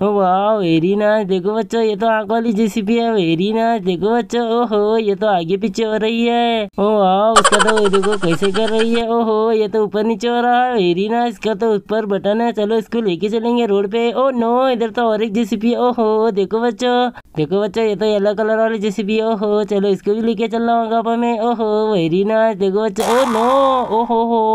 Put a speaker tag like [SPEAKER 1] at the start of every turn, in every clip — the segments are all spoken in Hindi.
[SPEAKER 1] ओ वाह वेरी नाइस। देखो बच्चों, ये तो आग वाली जेसीबी है। Very nice. देखो बच्चों, ओहो, ये तो आगे पीछे हो रही है। ओ वाह उसका तो देखो कैसे कर रही है? ओहो, ये तो ऊपर नीचे हो रहा है। वेरी नाइस, इसका तो ऊपर बटन है। चलो इसको लेके चलेंगे रोड पे। ओ नो, इधर तो और एक जेसीबी ओहो, देखो बच्चों देखो बच्चों, ये तो येलो कलर वाली जेसीबी ओहो, चलो इसको भी लेके चल रहा होगा हमें ओहो, वेरी नाइस। देखो बच्चों, ओ नो, ओहो, हो।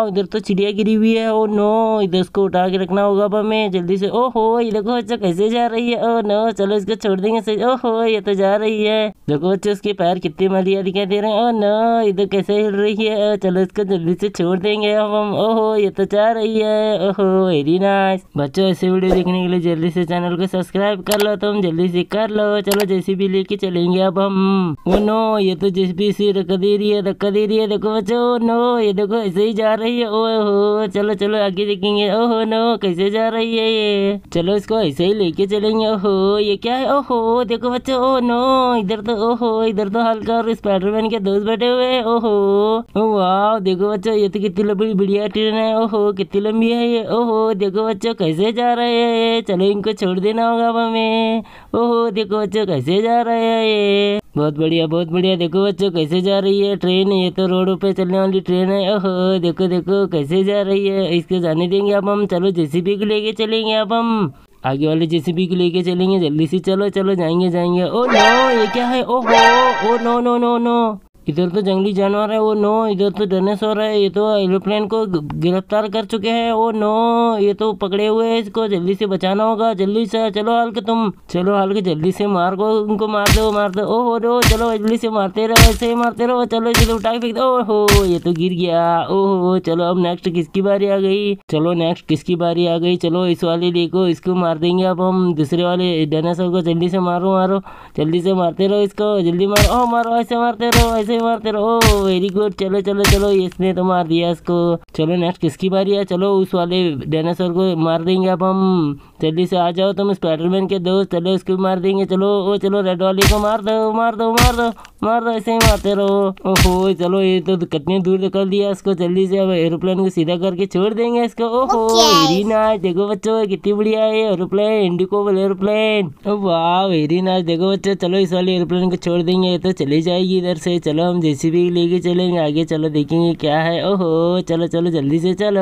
[SPEAKER 1] वाह इधर तो चिड़िया गिरी हुई है। ओ नो, इधर उसको उठा के रखना होगा अब हमें। जल्दी से, ओहो, ये देखो, बच्चा कैसे जा रही है? ओ नो, चलो इसको छोड़ देंगे सही। ओहो, ये तो जा रही है। देखो बच्चे उसके पैर कितने मलिया दिखाई दे रहे हैं। ओ नो, इधर कैसे हिल रही है? चलो इसको जल्दी से छोड़ देंगे हम हम। ओहो, ये तो जा रही है। ओहो, वेरी नाइस। बच्चों, ऐसे वीडियो देखने के लिए जल्दी से चैनल को सब्सक्राइब कर लो तुम। जल्दी से कर लो। चलो जैसी भी लेके चलेंगे अब हम। ओ नो, ये तो जैसी सी धक्का दे रही है, धक्का दे रही है। देखो बच्चों नो, ये देखो, ऐसे ही जा रही है, ओहो, चलो चलो, आगे देखेंगे, ओहो, नो, कैसे जा रही है ये? चलो, इसको ऐसे ही लेके चलेंगे, ओहो, ये क्या है? ओहो, देखो बच्चों ओ नो, इधर तो ओहो, इधर तो हल्का और स्पाइडरमैन के दोस्त बैठे हुए हैं, ओहो वाह देखो बच्चों, ये तो कितनी लंबी बढ़िया ट्रेन है, ओहो, कितनी लंबी है ये, ओहो, देखो बच्चों, कैसे जा रहे हैं चलो, इनको छोड़ देना होगा हमें, ओहो, देखो बच्चों, कैसे जा रहे हैं ये? बहुत बढ़िया बहुत बढ़िया। देखो बच्चों, कैसे जा रही है ट्रेन ये तो रोड पे चलने वाली ट्रेन है। ओहो, देखो देखो, कैसे जा रही है? इसके जाने देंगे अब हम। चलो जेसीबी को लेके चलेंगे अब हम। आगे वाले जेसीबी को लेके चलेंगे। जल्दी से चलो चलो, जाएँगे जाएँगे। ओ नो ये क्या है? ओहो, oh no no no no इधर तो जंगली जानवर है, वो नो, इधर तो डायनासोर है, ये तो एरोप्लेन को गिरफ़्तार कर चुके हैं, वो नो, ये तो पकड़े हुए हैं, इसको जल्दी से बचाना होगा, जल्दी से, चलो हल्क तुम, चलो हल्क, जल्दी से मार को, उनको मार दो मार दो, ओहो नो चलो जल्दी से मारते रहो, ऐसे ही मारते रहो, चलो चलो उठा फेंक दो, ओहो, ये तो गिर गया, ओहो, चलो अब नेक्स्ट किसकी बारी आ गई, चलो नेक्स्ट किसकी बारी आ गई, चलो इस वाले देखो इसको मार देंगे अब हम, दूसरे वाले डायनासोर को जल्दी से मारो मारो, जल्दी से मारते रहो इसको, जल्दी मारो ओ मारो, ऐसे मारते रहो, ऐसे मारते रहो वेरी गुड चलो चलो चलो, इसने तो मार दिया इसको। चलो नेक्स्ट किसकी बारी है? चलो, उस वाले डायनासोर को मार देंगे अब हम। जल्दी से आ जाओ तुम स्पाइडरमैन के दोस्त चलो इसको मार देंगे चलो ओ चलो रेड वाली को मार दो मार दो मार दो मार दो ऐसे ही मारते रहो। ओहो चलो ये तो कितनी दूर निकल दिया इसको जल्दी से अब एरोप्लेन को सीधा करके छोड़ देंगे इसको। ओहो वेरी नाइस देखो बच्चों कितनी बढ़िया है एरोप्लेन इंडिकोबल एरोप्लेन वाह वेरी नाइस देखो बच्चों चलो इस वाले एरोप्लेन को छोड़ देंगे तो चली जाएगी इधर से। चलो हम जेसीबी लेके चलेंगे आगे चलो देखेंगे क्या है। ओहो चलो चलो जल्दी से चलो।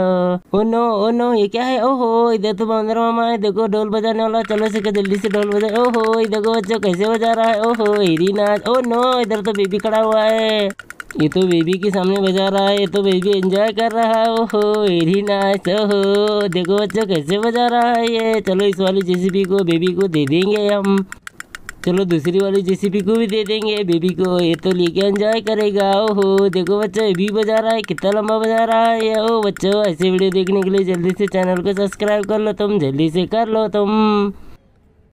[SPEAKER 1] ओ नो ओ नो ये क्या है? ओहो इधर तो बंदर मामा है देखो ढोल बजाने वाला, चलो से जल्दी से ढोल बजा। ओहो देखो बच्चों, कैसे बजा रहा है? ओहो हेरी नाच ओ नो, इधर तो बेबी खड़ा हुआ है। ये तो बेबी के सामने बजा रहा है, ये तो बेबी एंजॉय कर रहा है। ओहो वेरी नाच ओहो, देखो बच्चों, कैसे बजा रहा है ये? चलो इस वाली जेसीबी को, बेबी को दे देंगे हम। चलो दूसरी वाली जेसीबी को भी दे देंगे। बेबी को ये तो लेके एंजॉय करेगा। ओहो, देखो बच्चा, ये भी बजा रहा है। कितना लंबा बजा रहा है ओ बच्चों, ऐसे वीडियो देखने के लिए जल्दी से चैनल को सब्सक्राइब कर लो तुम, जल्दी से कर लो तुम।